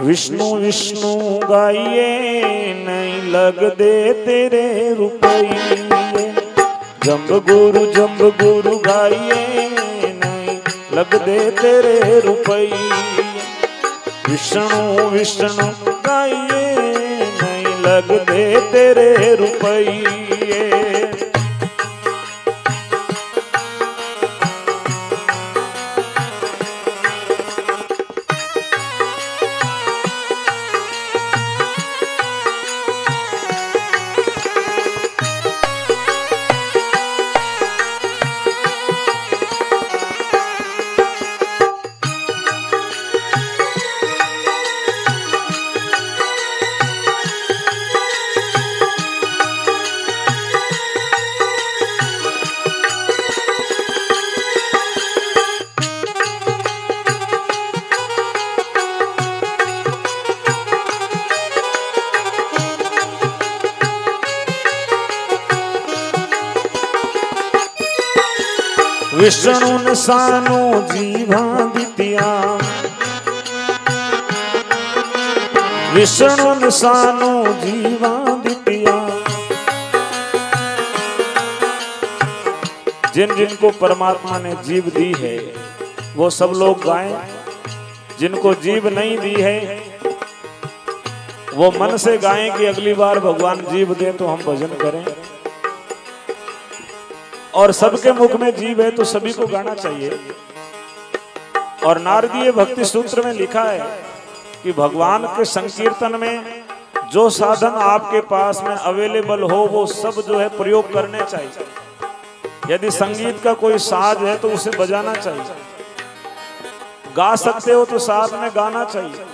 विष्णु विष्णु गाइए, नहीं लग दे तेरे रुपये। जम्ब गुरु जम्ब गुरु गाइए, नहीं लग दे तेरे रुपये। विष्णु विष्णु गाइए, नहीं लग दे तेरे रुपये। विष्णु सानु जीवा दितिया। विष्णु सानु जीवा दितिया। जिन जिनको परमात्मा ने जीव दी है, वो सब लोग गाएँ। जिनको जीव नहीं दी है, वो मन से गाएँ कि अगली बार भगवान जीव दे तो हम भजन करें। और सबके मुख में जीव है तो सभी को गाना चाहिए। और नारदीय भक्ति सूत्र में लिखा है कि भगवान के संकीर्तन में जो साधन आपके पास में अवेलेबल हो, वो सब जो है प्रयोग करने चाहिए। यदि संगीत का कोई साज है तो उसे बजाना चाहिए। गा सकते हो तो साथ में गाना चाहिए।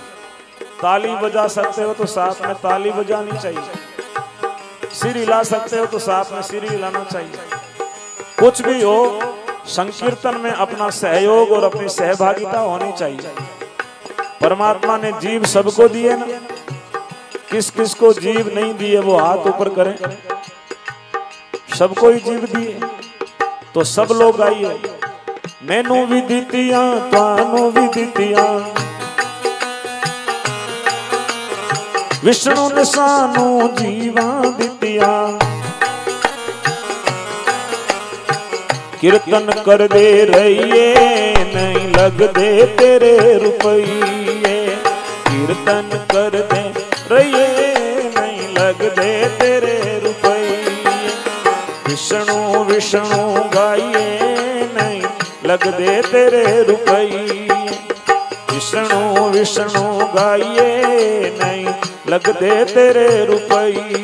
ताली बजा सकते हो तो साथ में ताली बजानी चाहिए। सिर हिला सकते हो तो साथ में सिर हिलाना चाहिए। कुछ भी हो, संकीर्तन में अपना सहयोग और अपनी सहभागिता होनी चाहिए। परमात्मा ने जीव सबको दिए ना, किस किस को जीव नहीं दिए वो हाथ ऊपर करें। सबको ही जीव दिए तो सब लोग आइए। मैनू भी दितिया, तानू भी दितिया। विष्णु ने सानू जीवा दितिया। कीर्तन कर दे रहिए, नहीं लग दे तेरे रुपये। कीर्तन कर दे रहिए, नहीं लग दे तेरे रुपये। विष्णु विष्णु गाइए, नहीं लग दे तेरे रुपये। विष्णु विष्णु गाइए, नहीं लग दे तेरे रुपये।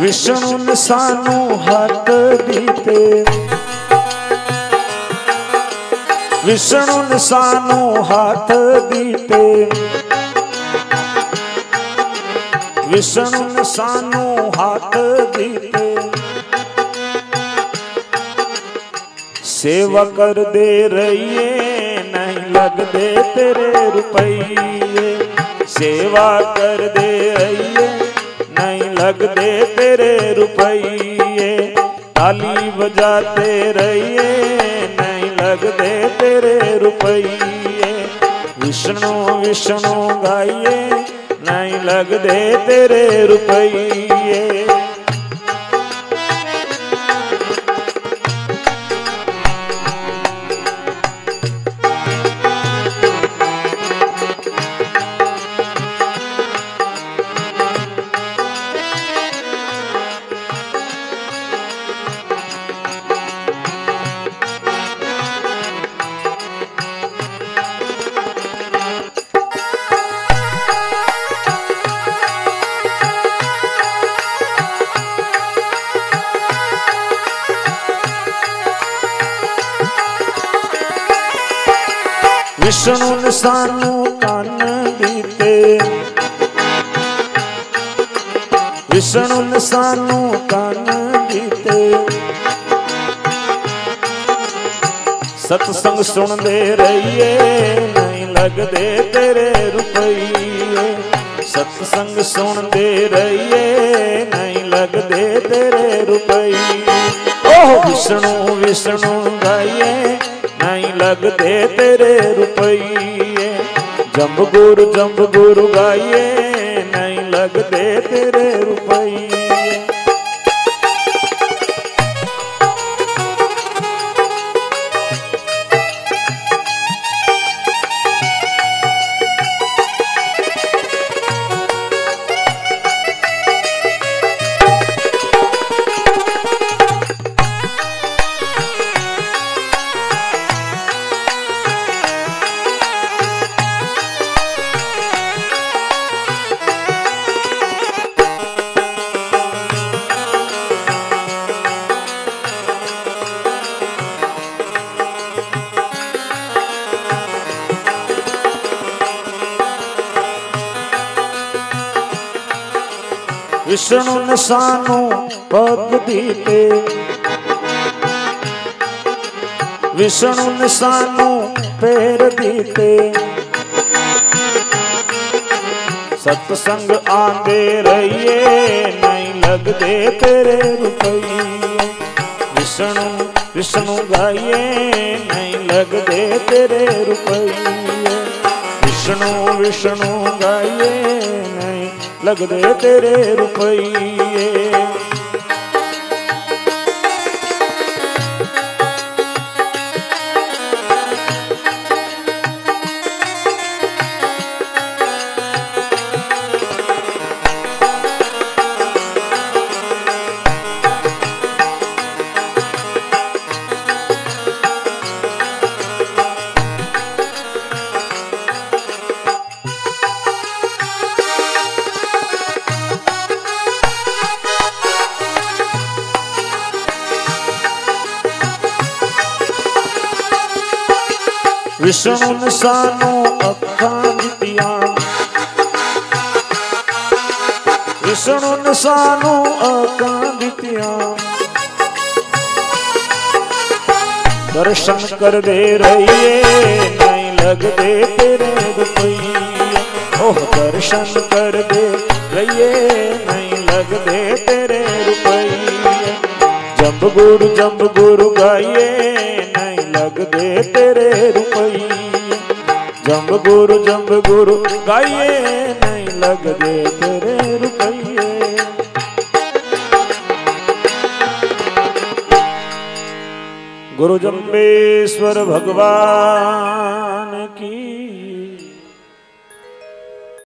विष्णु ने सानू हाथ दीते। विष्णु ने सानू हाथ दीते। विष्णु ने सानू हाथ दीते। सेवा कर दे रहिए, नहीं लग दे तेरे रुपये। सेवा कर दे रहिए, नहीं लग दे तेरे रुपये। ताली बजाते रहिए, नहीं लग दे तेरे रुपये। विष्णु विष्णु गाइए, नहीं लग दे तेरे रुपये। ਵਿਸ਼ਨੂੰ ਸਾਨੂੰ ਕੰਨ ਦਿੱਤੇ। ਵਿਸ਼ਨੂੰ ਸਾਨੂੰ ਕੰਨ ਦਿੱਤੇ। ਸਤਸੰਗ ਸੁਣਦੇ ਰਹੀਏ, ਨਹੀਂ ਲੱਗਦੇ ਤੇਰੇ ਰੁਪਈਏ। ਸਤਸੰਗ ਸੁਣਦੇ ਰਹੀਏ, ਨਹੀਂ ਲੱਗਦੇ ਤੇਰੇ ਰੁਪਈਏ। ਓਹ ਵਿਸ਼ਨੂੰ ਵਿਸ਼ਨੂੰ ਗਾਈਏ। नहीं लगते तेरे रुपये। जम गुरु जम गुरु गाइए नहीं लगते तेरे रुपये। વિષ્ણુને સાનું दीते। विष्णु વિષ્ણુને सानू पैर दीते। सत्संग आते रहिए, नहीं लगते तेरे रुपये। विष्णु विष्णु गाइए, नहीं लगते तेरे रुपये। विष्णु विष्णु गाइए, नहीं लगदे तेरे रुपये। ॾिसण सानू अखां पिया ॾिसण सानो अखां पिया दर्शन कर दे रहिए नहीं लगते तेरे रुपये ओह दर्शन कर दे रहिए नहीं लगते तेरे रुपये जब गुरु जब गुरु गाइए तेरे रुपई। जम गुरु जम गुरु गाइए, नहीं लग दे तेरे रुपये गुरु जम्बेश्वर भगवान की